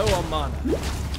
low on mana.